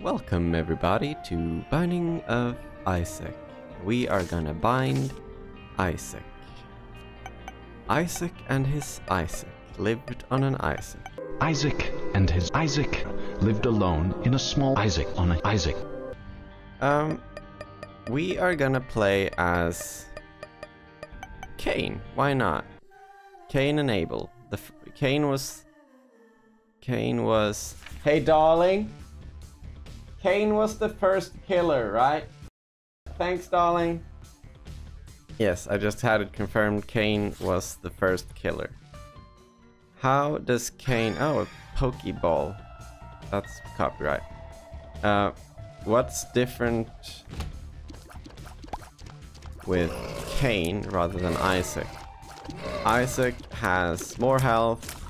Welcome everybody to Binding of Isaac. We are gonna bind Isaac. Isaac and his Isaac lived on an Isaac. Isaac and his Isaac lived alone in a small Isaac on an Isaac. Um, we are gonna play as Cain. Why not? Cain and Abel. The f- Cain was. Cain was. Hey, darling. Cain was the first killer, right? Thanks, darling. Yes, I just had it confirmed. Cain was the first killer. How does Cain? Oh, a Pokeball. That's copyright. Uh, what's different with Cain rather than Isaac? Isaac has more health,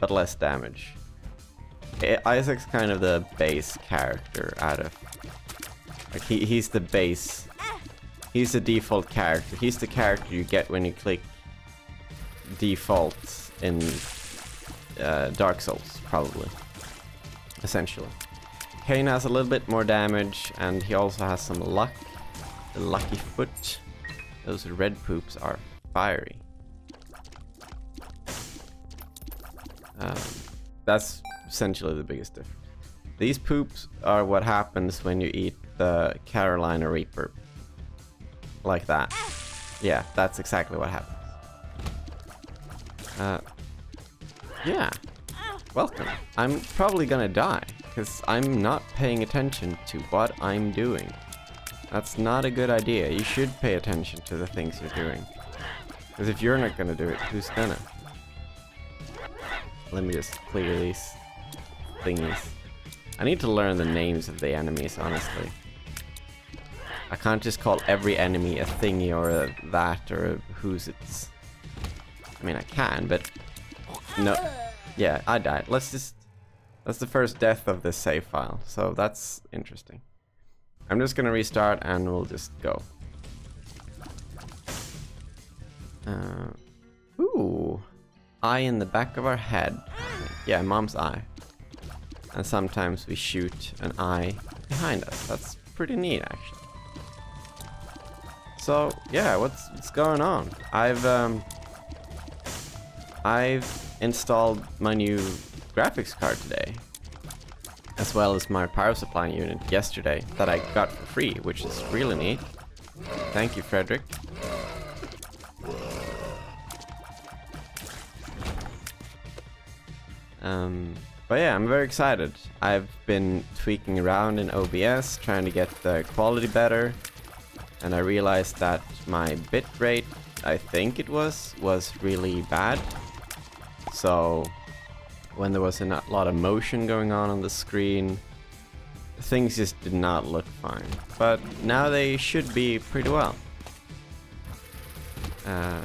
but less damage. Isaac's kind of the base character out of like he, he's the base. He's the default character. He's the character you get when you click default in uh, Dark Souls probably. Essentially. Cain has a little bit more damage and he also has some luck. The lucky foot. Those red poops are fiery. Um, that's essentially the biggest difference. These poops are what happens when you eat the Carolina Reaper. Like that. Yeah, that's exactly what happens. Uh, yeah. Welcome. I'm probably gonna die, because I'm not paying attention to what I'm doing. That's not a good idea. You should pay attention to the things you're doing. Because if you're not gonna do it, who's gonna? Let me just clear these thingies. I need to learn the names of the enemies, honestly. I can't just call every enemy a thingy or a that or a who's it's. I mean, I can, but no. Yeah, I died. Let's just. That's the first death of this save file, so that's interesting. I'm just gonna restart and we'll just go. Uh, ooh, eye in the back of our head. Yeah, mom's eye and sometimes we shoot an eye behind us. That's pretty neat, actually. So yeah, what's what's going on? I've um, I've installed my new graphics card today, as well as my power supply unit yesterday that I got for free, which is really neat. Thank you, Frederick. Um, but yeah, I'm very excited. I've been tweaking around in OBS, trying to get the quality better. And I realized that my bitrate, I think it was, was really bad. So when there was a lot of motion going on on the screen, things just did not look fine. But now they should be pretty well. Uh,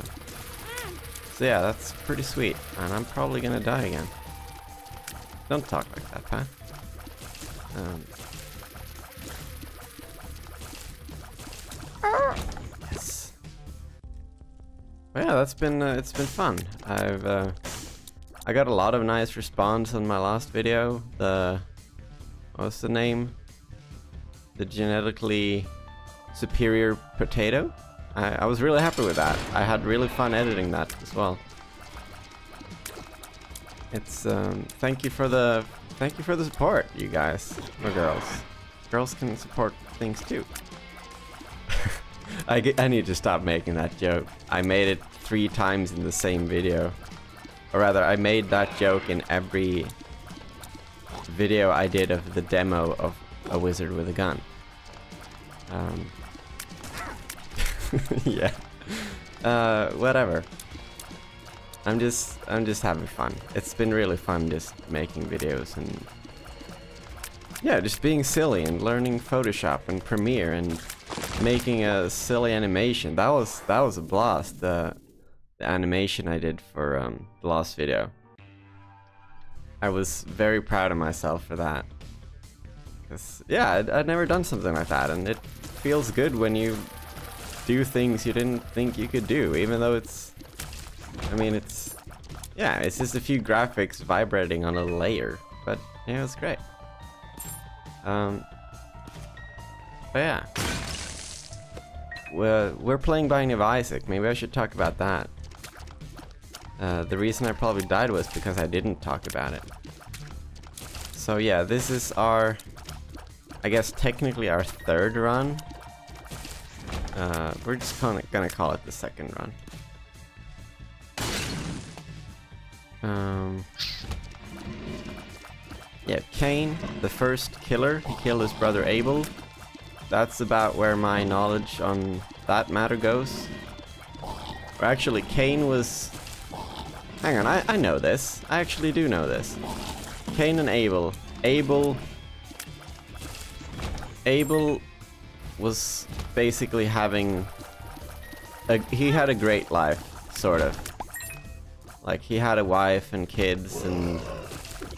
so yeah, that's pretty sweet. And I'm probably gonna die again. Don't talk like that, Pat. Um. Yes. Well, yeah, that's been uh, it's been fun. I've uh, I got a lot of nice response on my last video. The what's the name? The genetically superior potato. I, I was really happy with that. I had really fun editing that as well. It's um thank you for the thank you for the support, you guys or girls. Girls can support things too. I get, I need to stop making that joke. I made it three times in the same video. Or rather, I made that joke in every video I did of the demo of a wizard with a gun. Um, yeah. Uh, whatever. I'm just I'm just having fun. It's been really fun just making videos and yeah, just being silly and learning Photoshop and Premiere and making a silly animation. That was that was a blast. The the animation I did for um, the last video. I was very proud of myself for that. Cause yeah, I'd, I'd never done something like that, and it feels good when you do things you didn't think you could do, even though it's I mean, it's... Yeah, it's just a few graphics vibrating on a layer. But, yeah, it's great. Um, but yeah. We're, we're playing Binding of Isaac. Maybe I should talk about that. Uh, the reason I probably died was because I didn't talk about it. So yeah, this is our, I guess technically our third run. Uh, we're just gonna, gonna call it the second run. Um, yeah, Cain, the first killer, he killed his brother Abel. That's about where my knowledge on that matter goes. Or actually, Cain was... Hang on, I, I know this. I actually do know this. Cain and Abel. Abel... Abel was basically having... A, he had a great life, sort of. Like, he had a wife and kids and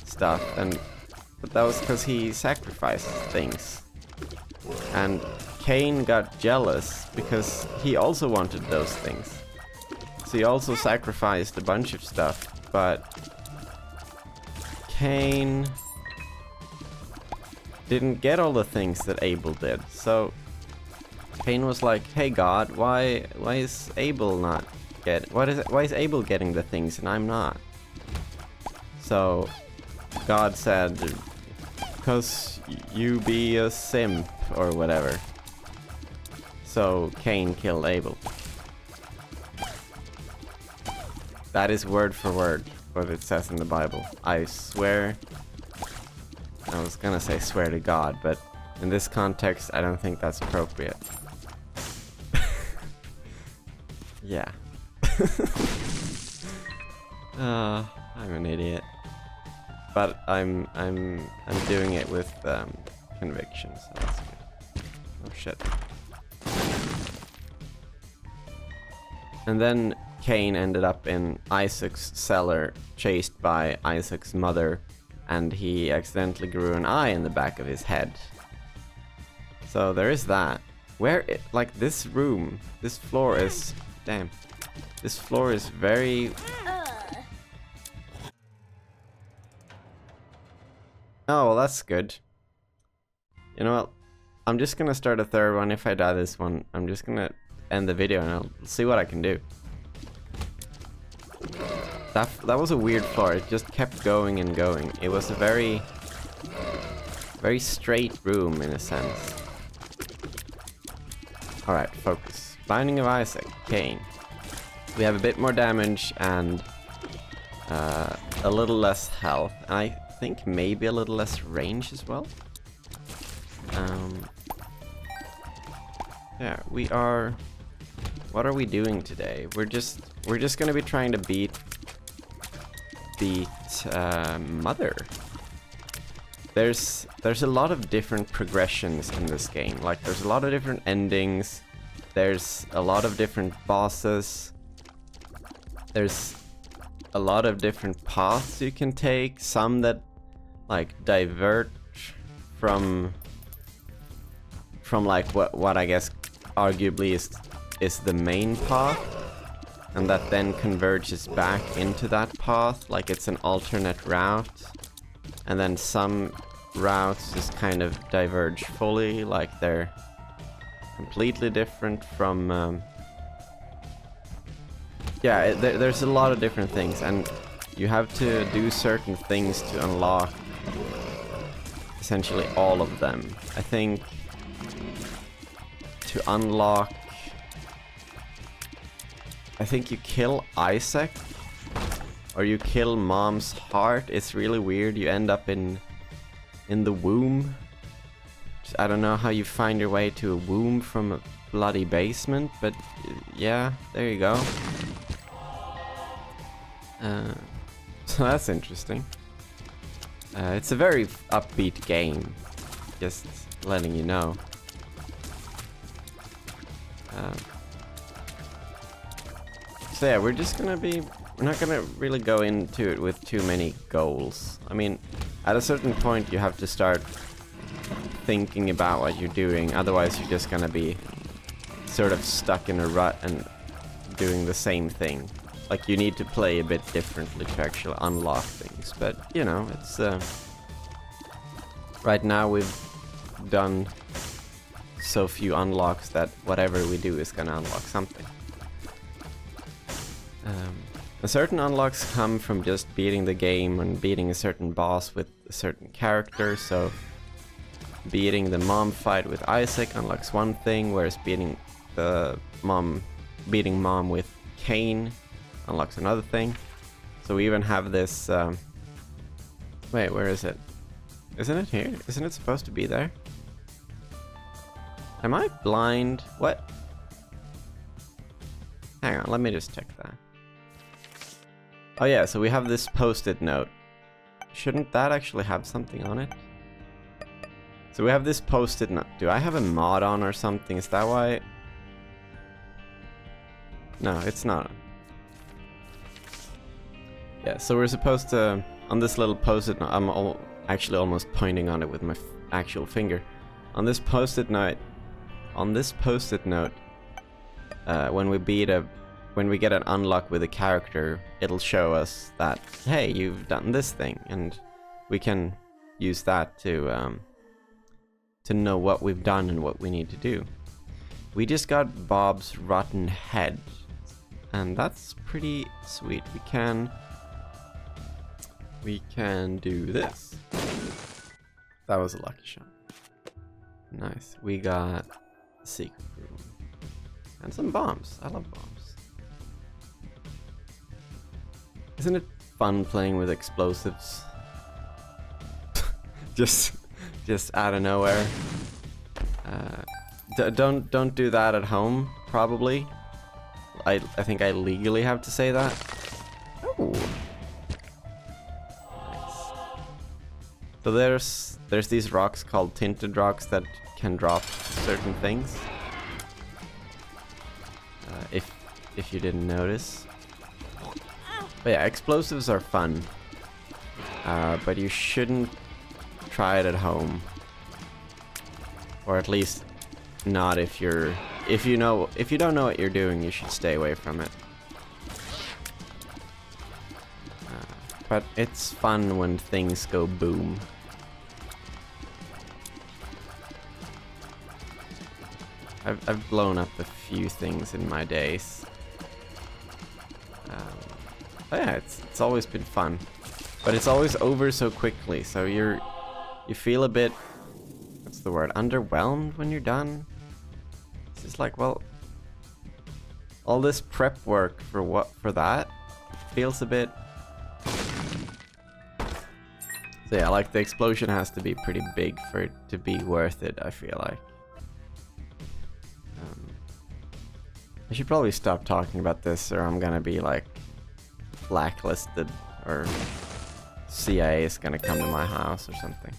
stuff, and... But that was because he sacrificed things. And Cain got jealous because he also wanted those things. So he also sacrificed a bunch of stuff, but Cain didn't get all the things that Abel did. So Cain was like, "Hey God, why why is Abel not get what is it, why is Abel getting the things and I'm not?" So God said, "Cause you be a simp or whatever." So Cain killed Abel. That is word for word what it says in the Bible. I swear. I was gonna say swear to God, but in this context, I don't think that's appropriate. yeah. uh, I'm an idiot. But I'm I'm I'm doing it with um, conviction, so that's good. Oh shit. And then Cain ended up in Isaac's cellar, chased by Isaac's mother, and he accidentally grew an eye in the back of his head. So there is that. Where, it, like this room, this floor is, damn, this floor is very... Oh, well that's good. You know what, I'm just gonna start a third one. If I die this one, I'm just gonna end the video and I'll see what I can do. That, that was a weird floor, it just kept going and going. It was a very, very straight room in a sense. Alright, focus. Binding of Isaac, Cain. We have a bit more damage and uh, a little less health. And I think maybe a little less range as well. Um, yeah, we are... What are we doing today? We're just we're just gonna be trying to beat beat uh, Mother. There's there's a lot of different progressions in this game. Like there's a lot of different endings. There's a lot of different bosses. There's a lot of different paths you can take. Some that like divert from from like what what I guess arguably is is the main path and that then converges back into that path like it's an alternate route and then some routes just kind of diverge fully like they're completely different from um, yeah there, there's a lot of different things and you have to do certain things to unlock essentially all of them I think to unlock I think you kill Isaac or you kill mom's heart. It's really weird. You end up in in the womb. I don't know how you find your way to a womb from a bloody basement, but yeah, there you go. Uh, so that's interesting. Uh, it's a very upbeat game, just letting you know. Uh, so yeah, we're just gonna be... We're not gonna really go into it with too many goals. I mean, at a certain point you have to start thinking about what you're doing, otherwise you're just gonna be sort of stuck in a rut and doing the same thing. Like, you need to play a bit differently to actually unlock things, but, you know, it's... Uh, right now we've done so few unlocks that whatever we do is gonna unlock something. Um, certain unlocks come from just beating the game and beating a certain boss with a certain character, so beating the mom fight with Isaac unlocks one thing, whereas beating the mom beating mom with Cain unlocks another thing. So we even have this um, wait, where is it? Isn't it here? Isn't it supposed to be there? Am I blind? What? Hang on, let me just check that. Oh yeah, so we have this post-it note. Shouldn't that actually have something on it? So we have this post-it note. Do I have a mod on or something? Is that why? No, it's not. Yeah, so we're supposed to, on this little post-it I'm all, actually almost pointing on it with my actual finger. On this post-it note, on this post-it note, uh, when we beat a, when we get an unlock with a character, it'll show us that, hey, you've done this thing, and we can use that to, um, to know what we've done and what we need to do. We just got Bob's Rotten Head, and that's pretty sweet. We can, we can do this. That was a lucky shot. Nice. We got a secret room. And some bombs. I love bombs. Isn't it fun playing with explosives? just just out of nowhere. Uh, don't don't do that at home, probably. I I think I legally have to say that. So there's there's these rocks called tinted rocks that can drop certain things. Uh, if if you didn't notice. But yeah, explosives are fun. Uh, but you shouldn't try it at home. Or at least not if you're if you know if you don't know what you're doing, you should stay away from it. But it's fun when things go boom. I've, I've blown up a few things in my days. Um, yeah, it's, it's always been fun. But it's always over so quickly, so you're you feel a bit what's the word underwhelmed when you're done. It's just like, well, all this prep work for what for that feels a bit. Yeah, like the explosion has to be pretty big for it to be worth it. I feel like. Um, I should probably stop talking about this or I'm gonna be like blacklisted or CIA is gonna come to my house or something.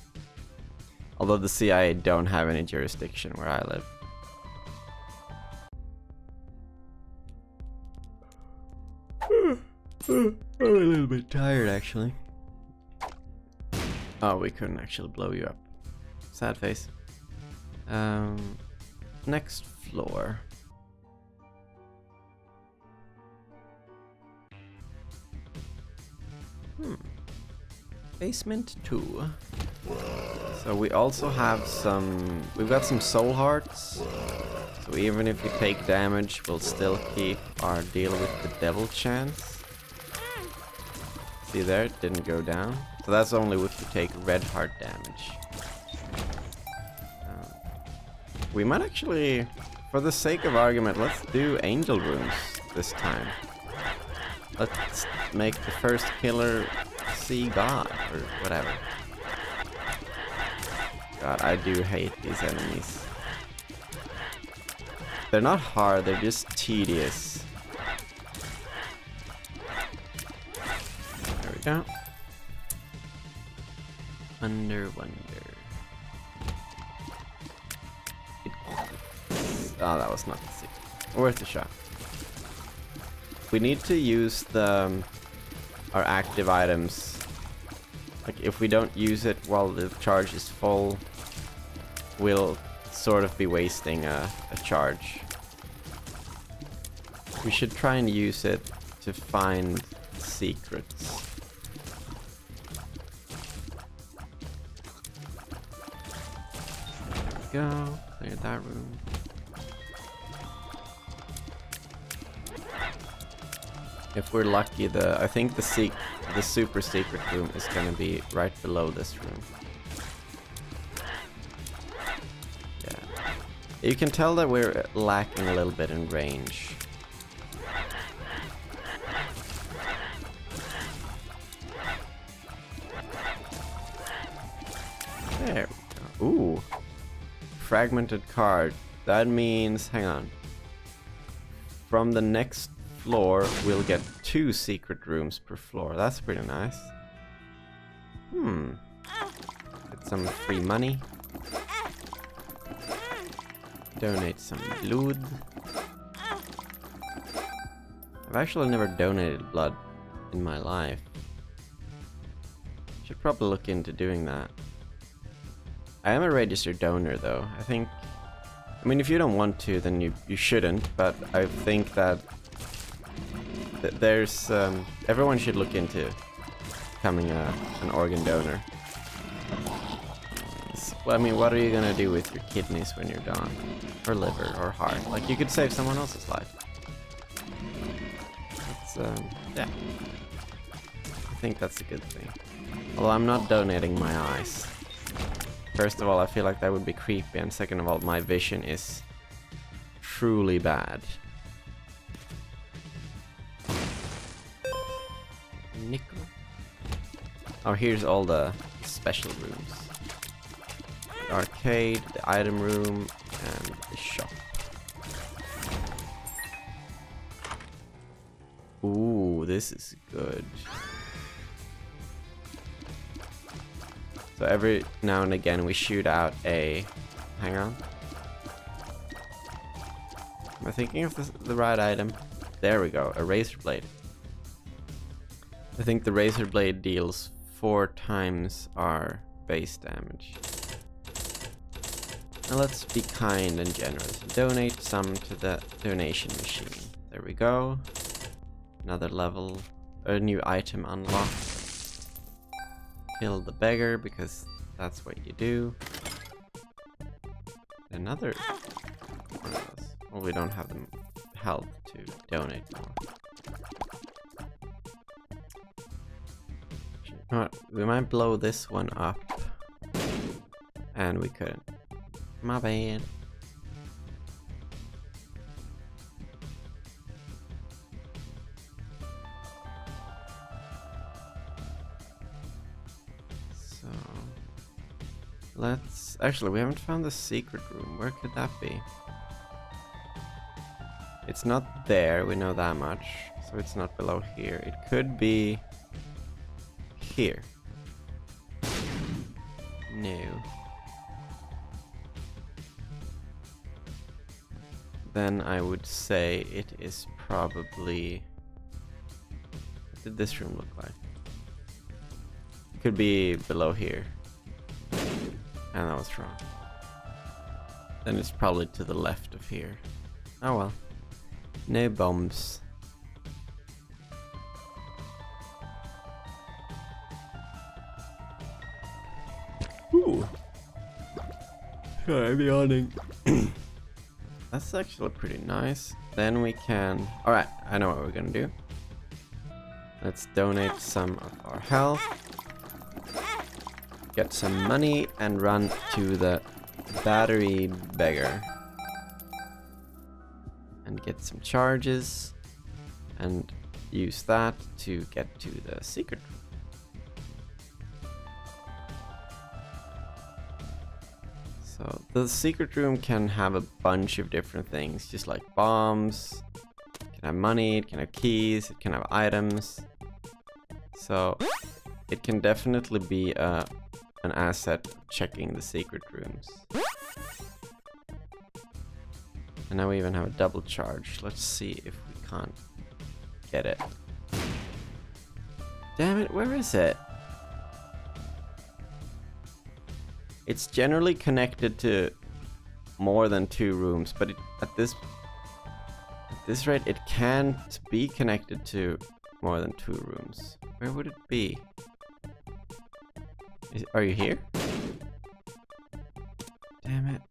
Although the CIA don't have any jurisdiction where I live. I'm a little bit tired actually. Oh, we couldn't actually blow you up. Sad face. Um, next floor. Hmm. Basement 2. So we also have some... We've got some soul hearts. So even if we take damage, we'll still keep our deal with the devil chance. See there, it didn't go down. So that's only if you take red heart damage. Uh, we might actually, for the sake of argument, let's do angel runes this time. Let's make the first killer see God, or whatever. God, I do hate these enemies. They're not hard, they're just tedious. There we go. Under Wonder. Oh, that was not the secret. Worth a shot. We need to use the um, our active items. Like if we don't use it while the charge is full, we'll sort of be wasting a, a charge. We should try and use it to find secrets. Go. Clear that room. If we're lucky, the I think the sec the super secret room is gonna be right below this room. Yeah. You can tell that we're lacking a little bit in range. Fragmented card. That means, hang on. From the next floor, we'll get two secret rooms per floor. That's pretty nice. Hmm. Get some free money. Donate some blood. I've actually never donated blood in my life. Should probably look into doing that. I am a registered donor though. I think I mean if you don't want to then you you shouldn't, but I think that th there's um, everyone should look into becoming a, an organ donor. Well, I mean, what are you gonna do with your kidneys when you're done, or liver, or heart? Like you could save someone else's life. That's um, yeah. I think that's a good thing. Although I'm not donating my eyes. First of all, I feel like that would be creepy, and second of all, my vision is truly bad. Nickel. Oh, here's all the special rooms. The arcade, the item room, and the shop. Ooh, this is good. So every now and again we shoot out a... Hang on. Am I thinking of the, the right item? There we go, a razor blade. I think the razor blade deals four times our base damage. Now let's be kind and generous. Donate some to the donation machine. There we go. Another level, a new item unlocked. Kill the beggar because that's what you do. Another one of those. Well, we don't have the health to donate more. We might blow this one up. And we couldn't. My bad. Let's actually we haven't found the secret room. Where could that be? It's not there, we know that much. So it's not below here. It could be here. No. Then I would say it is probably. What did this room look like? It could be below here. And that was wrong. Then it's probably to the left of here. Oh well. No bombs. Ooh. I'm yawning. That's actually pretty nice. Then we can... Alright, I know what we're gonna do. Let's donate some of our health. Get some money and run to the battery beggar. And get some charges. And use that to get to the secret room. So the secret room can have a bunch of different things, just like bombs. It can have money, it can have keys, it can have items. So it can definitely be uh, an asset checking the sacred rooms. And now we even have a double charge. Let's see if we can't get it. Damn it, where is it? It's generally connected to more than two rooms, but it, at this at this rate, it can't be connected to more than two rooms. Where would it be? Is, are you here? Damn it.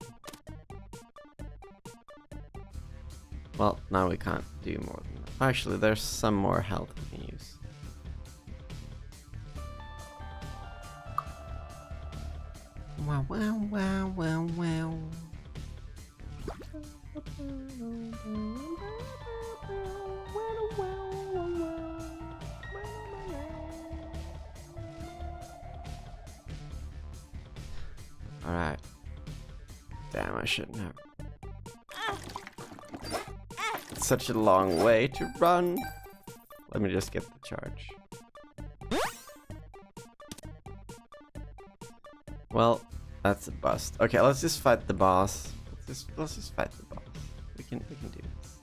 Well, now we can't do more than that. Actually, there's some more health we can use. Wow, wow, wow, wow, wow. Alright. Damn, I shouldn't have. It's such a long way to run. Let me just get the charge. Well, that's a bust. Okay, let's just fight the boss. Let's just let's just fight the boss. We can we can do this.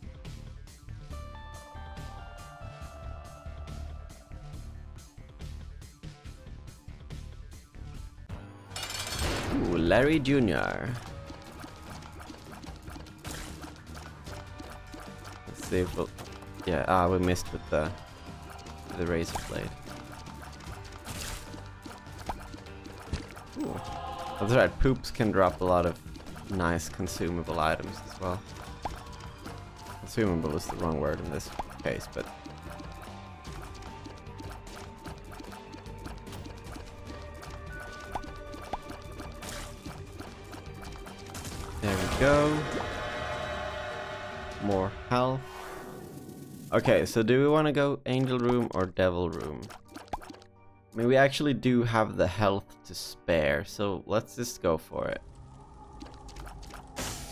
Larry Jr. Let's see if we'll... Yeah, ah, we missed with the the razor blade. Ooh. That's right, poops can drop a lot of nice consumable items as well. Consumable is the wrong word in this case, but... go. More health. Okay, so do we want to go angel room or devil room? I mean, we actually do have the health to spare, so let's just go for it.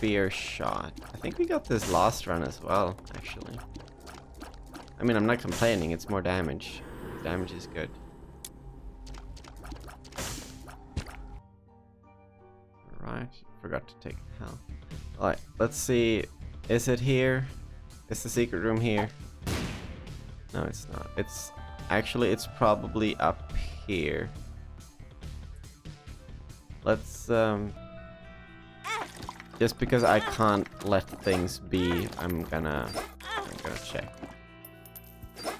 Fear shot. I think we got this last run as well, actually. I mean, I'm not complaining, it's more damage. Damage is good. Right, forgot to take health. Alright, let's see. Is it here? Is the secret room here? No, it's not. It's Actually, it's probably up here. Let's, um... Just because I can't let things be, I'm gonna... I'm gonna check. So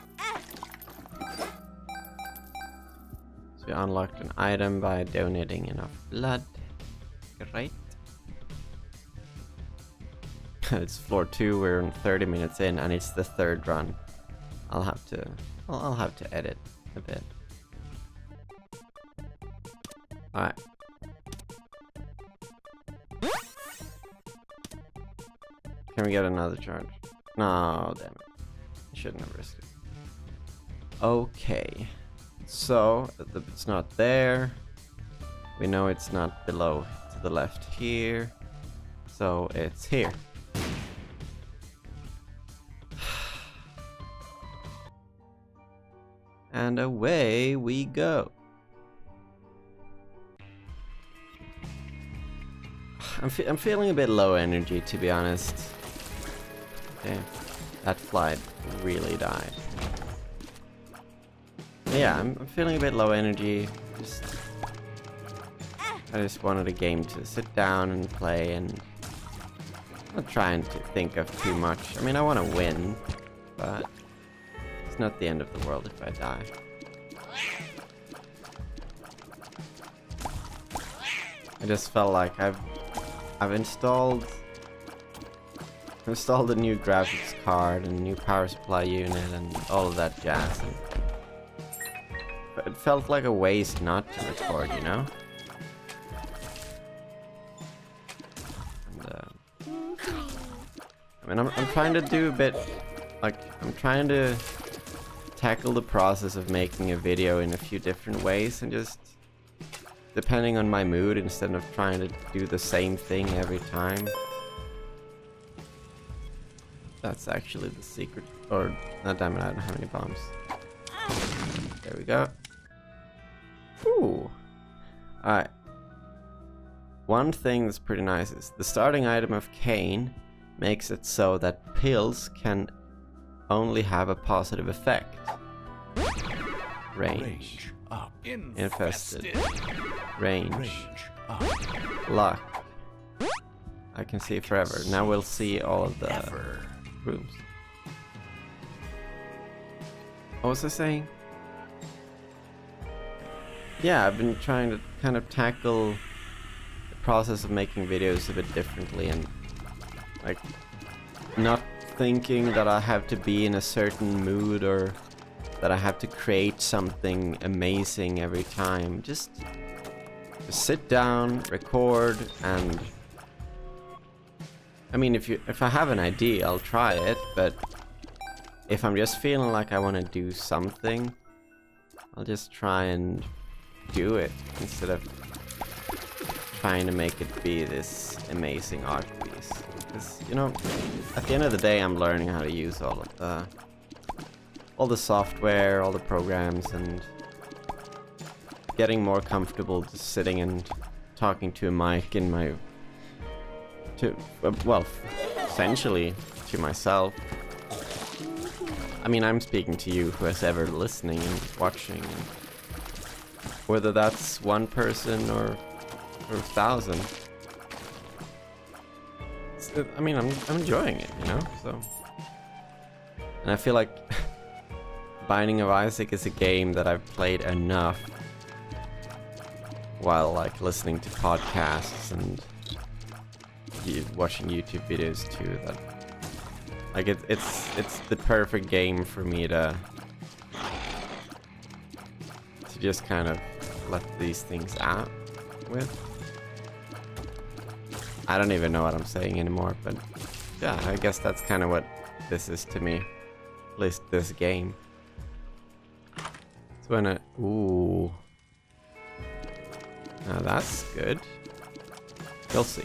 we unlocked an item by donating enough blood. Great. it's floor 2, we're 30 minutes in, and it's the third run. I'll have to well, I'll have to edit a bit. Alright. Can we get another charge? No, damn it. I shouldn't have risked it. Okay. So, it's not there. We know it's not below to the left here. So, it's here. And away we go. I'm, fe I'm feeling a bit low energy, to be honest. Okay, that flight really died. Yeah, I'm, I'm feeling a bit low energy. Just, I just wanted a game to sit down and play and not trying to think of too much. I mean, I want to win, but it's not the end of the world if I die. I just felt like I've I've installed installed a new graphics card and new power supply unit and all of that jazz and it felt like a waste not to record, you know? And, uh, I mean, I'm, I'm trying to do a bit, like, I'm trying to tackle the process of making a video in a few different ways and just depending on my mood instead of trying to do the same thing every time. That's actually the secret. Or, no, damn it, I don't have any bombs. There we go. Ooh. Alright. One thing that's pretty nice is the starting item of Cain makes it so that pills can only have a positive effect. Range. Range up. Infested. Range. Range up. Luck. I can see forever. Now we'll see all of the Ever. rooms. What was I saying? Yeah, I've been trying to kind of tackle the process of making videos a bit differently and like not thinking that I have to be in a certain mood or that I have to create something amazing every time. Just, just sit down, record, and I mean, if you if I have an idea, I'll try it. But if I'm just feeling like I want to do something, I'll just try and do it instead of trying to make it be this amazing art piece. Because you know, at the end of the day, I'm learning how to use all of the all the software, all the programs, and getting more comfortable just sitting and talking to a mic in my to well essentially to myself. I mean I'm speaking to you who is ever listening and watching and whether that's one person or or a thousand I mean I'm, I'm enjoying it you know so and I feel like Binding of Isaac is a game that I've played enough while like listening to podcasts and watching YouTube videos too that like it, it's it's the perfect game for me to to just kind of let these things out with. I don't even know what I'm saying anymore, but yeah, I guess that's kind of what this is to me. At least this game. So when it, ooh. Now that's good. You'll see.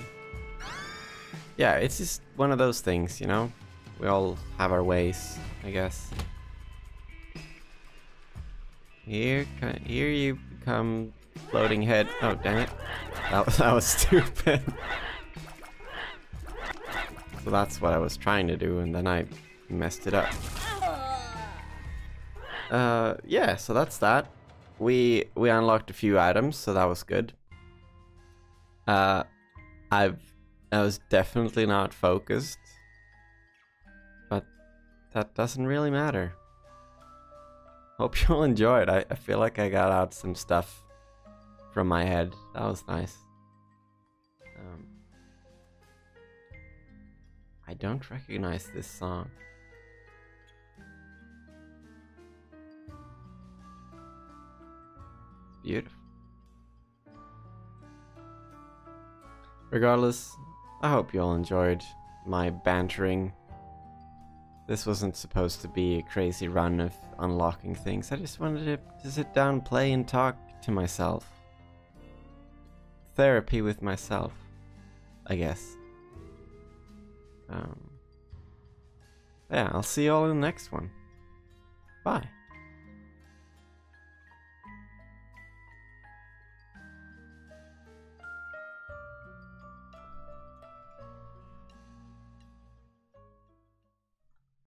Yeah, it's just one of those things, you know? We all have our ways, I guess. Here, here you become floating head. Oh, dang it. That that was stupid. so that's what I was trying to do, and then I messed it up. Uh, yeah, so that's that. We we unlocked a few items, so that was good. Uh, I've I was definitely not focused, but that doesn't really matter. Hope you all enjoyed. I, I feel like I got out some stuff from my head. That was nice. I don't recognize this song. Beautiful. Regardless, I hope you all enjoyed my bantering. This wasn't supposed to be a crazy run of unlocking things. I just wanted to, to sit down, play, and talk to myself. Therapy with myself, I guess. Um, yeah, I'll see you all in the next one. Bye.